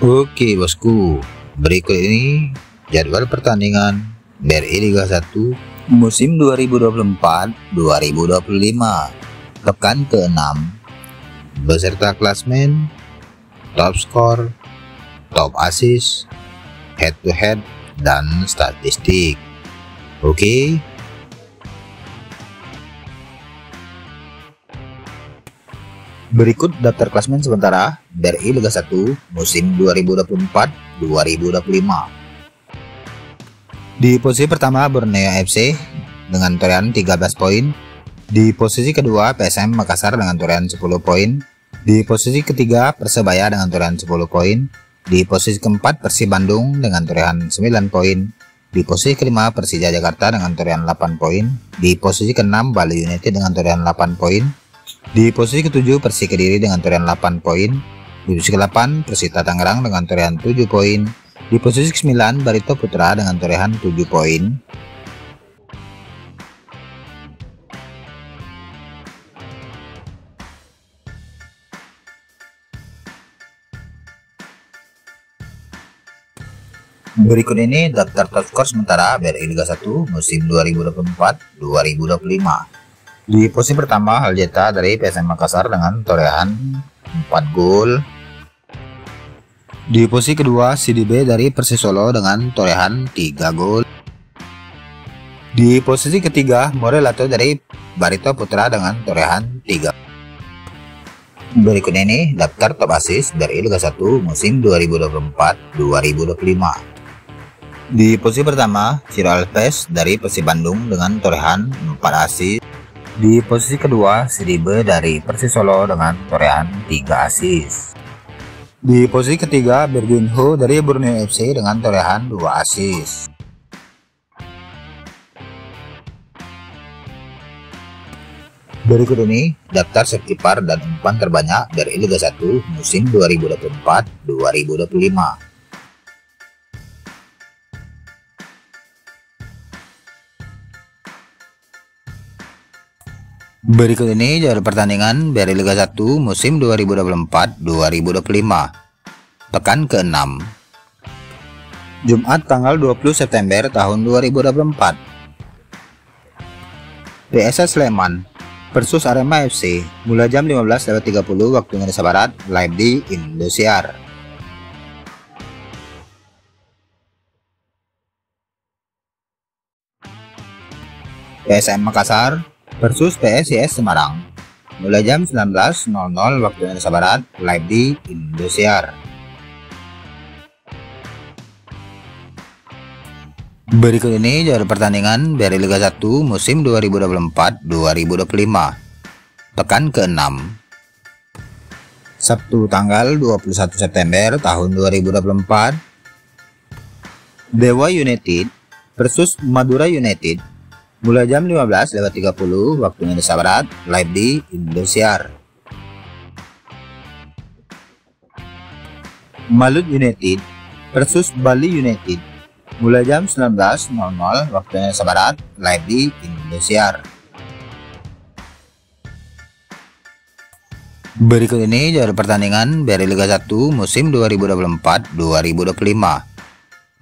Oke bosku, berikut ini jadwal pertandingan BRI Liga 1 musim 2024-2025 pekan ke-6 beserta klasmen, top skor, top assist, head to head, dan statistik. Oke, Berikut daftar klasmen sementara BRI Liga 1 musim 2024-2025. Di posisi pertama Borneo FC dengan torehan 13 poin. Di posisi kedua PSM Makassar dengan torehan 10 poin. Di posisi ketiga Persebaya dengan torehan 10 poin. Di posisi keempat Persib Bandung dengan torehan 9 poin. Di posisi kelima Persija Jakarta dengan torehan 8 poin. Di posisi keenam Bali United dengan torehan 8 poin. Di posisi ketujuh Persik Kediri dengan torehan 8 poin. Di posisi ke-8 Persita Tangerang dengan torehan 7 poin. Di posisi ke-9 Barito Putra dengan torehan 7 poin. Berikut ini daftar top skor sementara BRI Liga 1 musim 2024-2025. Di posisi pertama Haljeta dari PSM Makassar dengan torehan 4 gol. Di posisi kedua CDB dari Persis Solo dengan torehan 3 gol. Di posisi ketiga Morelato dari Barito Putra dengan torehan 3. Berikut ini daftar top assist dari Liga 1 musim 2024-2025. Di posisi pertama, Ciro Alves dari Persib Bandung dengan torehan 4 assist. Di posisi kedua, Sidibe dari Persis Solo dengan torehan 3 asis. Di posisi ketiga, Berginho dari Borneo FC dengan torehan 2 asis. Berikut ini daftar sekipar dan umpan terbanyak dari Liga 1 musim 2024-2025. Berikut ini jadwal pertandingan dari Liga 1 musim 2024-2025 Pekan ke-6 Jumat tanggal 20 September tahun 2024 PSS Sleman versus Arema FC mulai jam 15.30 waktu Indonesia Barat live di Indosiar. PSM Makassar versus PSIS Semarang. Mulai jam 19.00 waktu Indonesia Barat live di Indosiar. Berikut ini jadwal pertandingan dari Liga 1 musim 2024-2025 Pekan ke-6 Sabtu tanggal 21 September tahun 2024 Dewa United versus Madura United mulai jam 15.30 waktu Indonesia Barat live di Indosiar. Malut United versus Bali United mulai jam 19.00 waktu Indonesia Barat live di Indosiar. Berikut ini jadwal pertandingan dari Liga 1 musim 2024-2025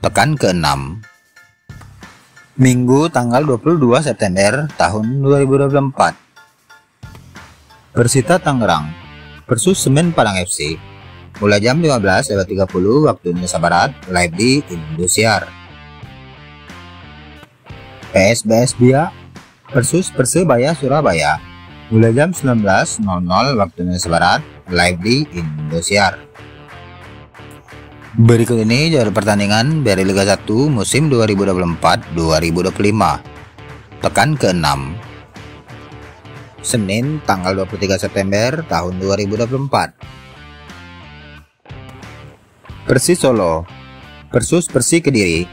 Pekan ke-6 Minggu tanggal 22 September tahun 2024. Persita Tangerang versus Semen Padang FC mulai jam 15.30 waktu Indonesia Barat live di Indosiar. PSBS Bia versus Persebaya Surabaya mulai jam 19.00 waktu Indonesia Barat live di Indosiar. Berikut ini jadwal pertandingan dari Liga 1 musim 2024-2025 Pekan ke-6 Senin tanggal 23 September tahun 2024 Persis Solo. Versus Persi Kediri.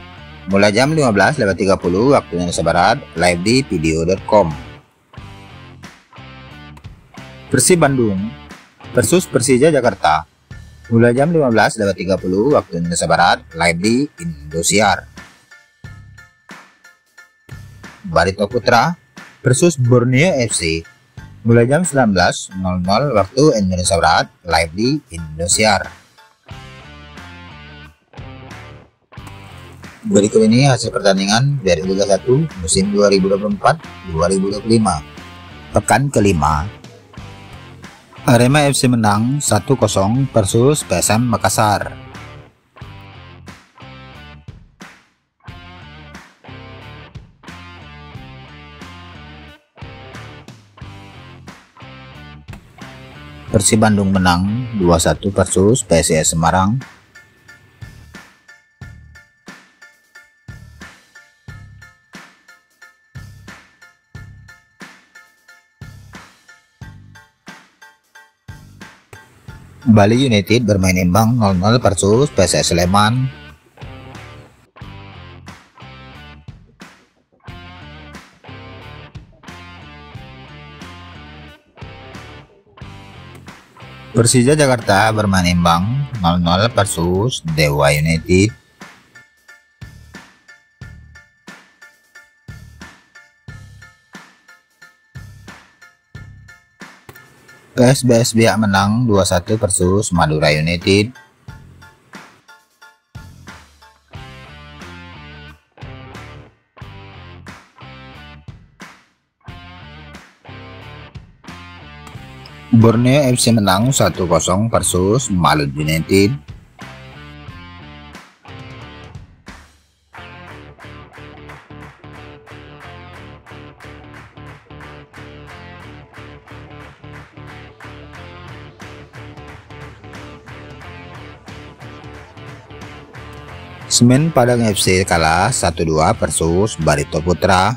Mulai jam 15.30 waktu Indonesia Barat live di video.com Persi Bandung. Versus Persija Jakarta Mulai jam 15.30 waktu Indonesia Barat, live di Indosiar. Barito Putra versus Borneo FC mulai jam 19.00 waktu Indonesia Barat, live di Indosiar. Berikut ini hasil pertandingan dari Liga 1 musim 2024-2025, pekan kelima Arema FC menang 1-0 versus PSM Makassar. Persib Bandung menang 2-1 versus PSIS Semarang. Bali United bermain imbang 0-0 versus PSS Sleman. Persija Jakarta bermain imbang 0-0 versus Dewa United. PSBS Biak menang 2-1 versus Madura United. Borneo FC menang 1-0 versus Malut United. Semen Padang FC kalah 1-2 versus Barito Putra.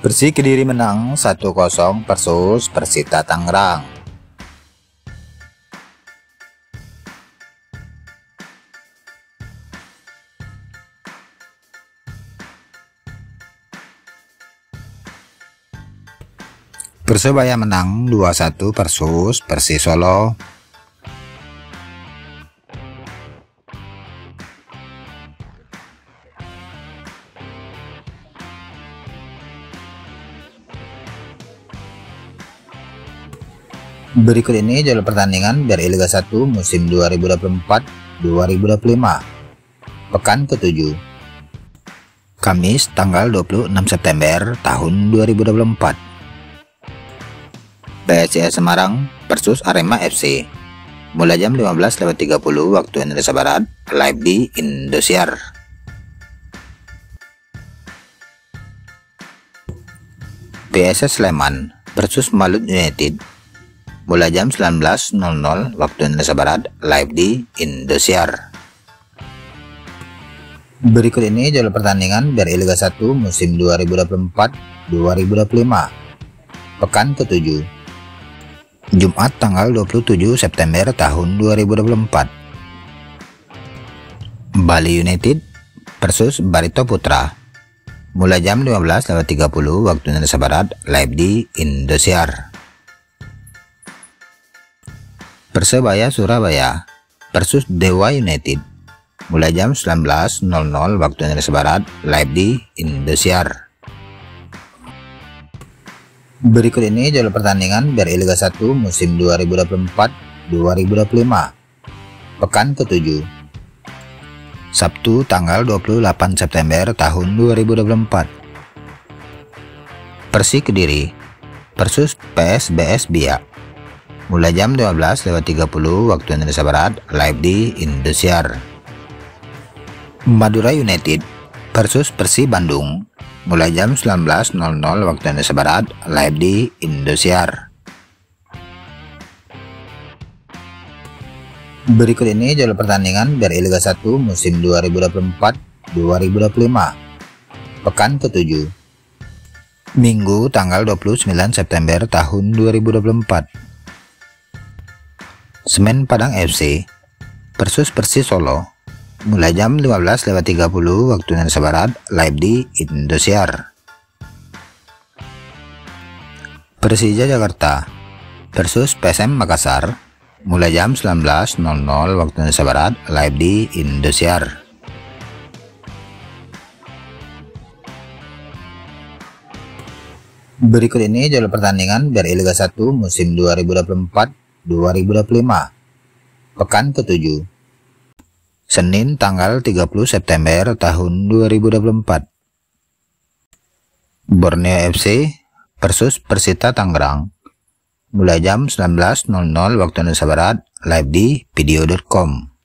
Persik Kediri menang 1-0 versus Persita Tangerang. Persebaya menang 2-1 versus Persis Solo. Berikut ini jalur pertandingan dari Liga 1 musim 2024-2025 Pekan ke-7 Kamis tanggal 26 September tahun 2024 PSIS Semarang versus Arema FC Mulai jam 15.30 waktu Indonesia Barat Live di Indosiar. PSS Sleman versus Malut United. Mulai jam 19.00 waktu Indonesia Barat live di Indosiar. Berikut ini jalur pertandingan dari Liga 1 musim 2024-2025 Pekan ke-7 Jumat tanggal 27 September tahun 2024 Bali United versus Barito Putra mulai jam 15.30 waktu Indonesia Barat live di Indosiar. Persebaya Surabaya versus Dewa United mulai jam 19.00 waktu Indonesia Barat live di Indosiar. Berikut ini jalur pertandingan dari Liga 1 musim 2024-2025 Pekan ke-7 Sabtu tanggal 28 September tahun 2024 Persik Kediri versus PSBS Biak. Mulai jam 12.30 waktu Indonesia Barat live di Indosiar. Madura United versus Persib Bandung mulai jam 19.00 waktu Indonesia Barat live di Indosiar. Berikut ini jalur pertandingan dari Liga 1 musim 2024-2025 Pekan ke-7 Minggu tanggal 29 September tahun 2024 Semen Padang FC versus Persis Solo mulai jam 15.30 waktu Indonesia Barat live di Indosiar. Persija Jakarta versus PSM Makassar mulai jam 19.00 waktu Indonesia Barat live di Indosiar. Berikut ini jadwal pertandingan dari Liga 1 musim 2024-2025 Pekan ke-7 Senin tanggal 30 September tahun 2024 Borneo FC versus Persita Tangerang. Mulai jam 19.00 waktu Indonesia Barat live di video.com